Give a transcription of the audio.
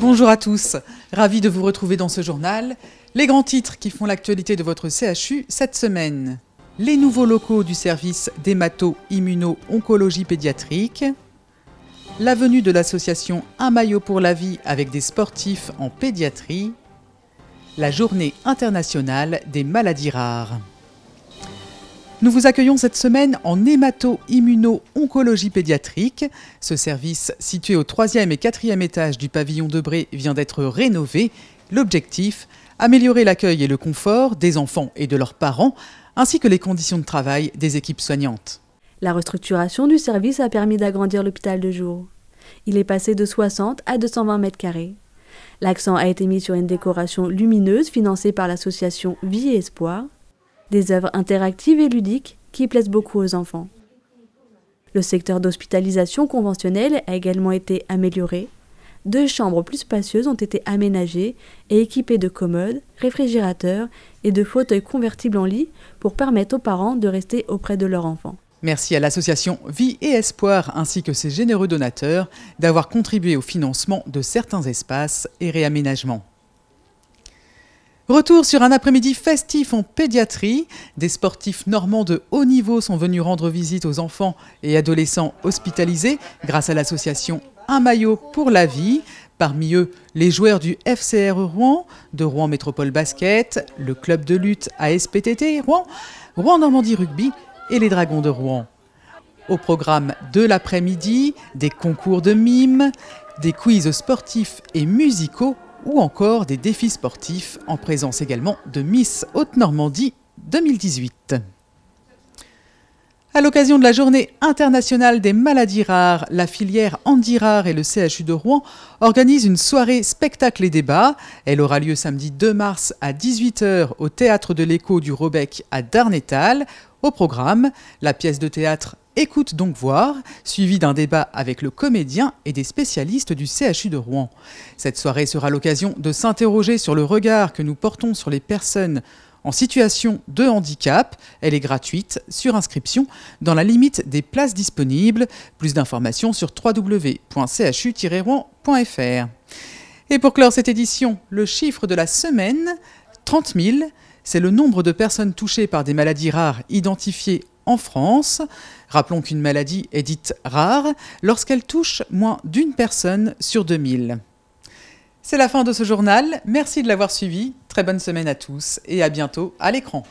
Bonjour à tous, ravi de vous retrouver dans ce journal. Les grands titres qui font l'actualité de votre CHU cette semaine. Les nouveaux locaux du service d'hémato-immuno-oncologie pédiatrique. La venue de l'association Un maillot pour la vie avec des sportifs en pédiatrie. La journée internationale des maladies rares. Nous vous accueillons cette semaine en hémato-immuno-oncologie pédiatrique. Ce service, situé au troisième et quatrième étage du pavillon de Bré, vient d'être rénové. L'objectif améliorer l'accueil et le confort des enfants et de leurs parents, ainsi que les conditions de travail des équipes soignantes. La restructuration du service a permis d'agrandir l'hôpital de jour. Il est passé de 60 à 220 mètres carrés. L'accent a été mis sur une décoration lumineuse financée par l'association Vie et Espoir, des œuvres interactives et ludiques qui plaisent beaucoup aux enfants. Le secteur d'hospitalisation conventionnelle a également été amélioré. Deux chambres plus spacieuses ont été aménagées et équipées de commodes, réfrigérateurs et de fauteuils convertibles en lit pour permettre aux parents de rester auprès de leur enfant. Merci à l'association Vie et Espoir ainsi que ses généreux donateurs d'avoir contribué au financement de certains espaces et réaménagements. Retour sur un après-midi festif en pédiatrie. Des sportifs normands de haut niveau sont venus rendre visite aux enfants et adolescents hospitalisés grâce à l'association Un maillot pour la vie. Parmi eux, les joueurs du FCR Rouen, de Rouen Métropole Basket, le club de lutte ASPTT Rouen, Rouen Normandie Rugby et les Dragons de Rouen. Au programme de l'après-midi, des concours de mimes, des quiz sportifs et musicaux ou encore des défis sportifs en présence également de Miss Haute-Normandie 2018. À l'occasion de la journée internationale des maladies rares, la filière Andy Rare et le CHU de Rouen organisent une soirée spectacle et débat. Elle aura lieu samedi 2 mars à 18h au théâtre de l'écho du Robec à Darnétal. Au programme, la pièce de théâtre Écoute donc voir, suivi d'un débat avec le comédien et des spécialistes du CHU de Rouen. Cette soirée sera l'occasion de s'interroger sur le regard que nous portons sur les personnes en situation de handicap. Elle est gratuite sur inscription dans la limite des places disponibles. Plus d'informations sur www.chu-rouen.fr. Et pour clore cette édition, le chiffre de la semaine, 30 000, c'est le nombre de personnes touchées par des maladies rares identifiées en France. Rappelons qu'une maladie est dite rare lorsqu'elle touche moins d'une personne sur 2000. C'est la fin de ce journal. Merci de l'avoir suivi. Très bonne semaine à tous et à bientôt à l'écran.